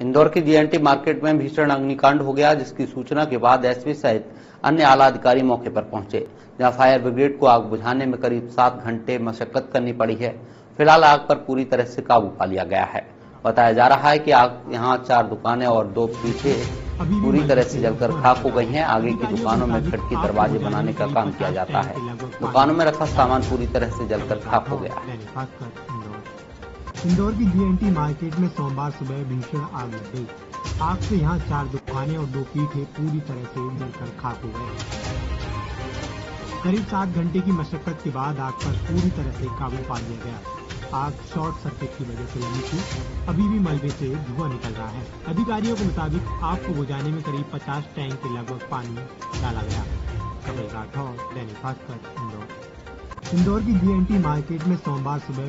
इंदौर की GNT market में भीषण अग्निकांड हो गया, जिसकी सूचना के बाद एसपी सहित अन्य आला अधिकारी मौके पर पहुँचे, जहाँ फायर ब्रिगेड को आग बुझाने में करीब सात घंटे मशक्कत करनी पड़ी है। फ़िलहाल आग पर पूरी तरह से काबू पा लिया गया है। बताया जा रहा है कि आग, यहाँ चार दुकानें और दो पीछे पूरी तरह से जलकर खाक हो गई हैं। आगे की दुकानों में खिड़की, दरवाजे बनाने का काम किया जाता है। दुकानों में रखा सामान पूरी तरह से जलकर खाक हो गया है। इंदौर की जीएनटी मार्केट में सोमवार सुबह भीषण आग लग गई। आग से यहाँ चार दुकानें और दो पीठे पूरी तरह से जलकर खाक हो गए। करीब सात घंटे की मशक्कत के बाद आग पर पूरी तरह से काबू पा लिया गया। आग शॉर्ट सर्किट की वजह से लगी थी। अभी भी मलबे से धुआँ निकल रहा है। अधिकारियों के मुताबिक आग को बुझाने में करीब 50 टैंक के लगभग पानी डाला गया। कपिल राठौर, दैनिक भास्कर, इंदौर। इंदौर की जीएनटी मार्केट में सोमवार सुबह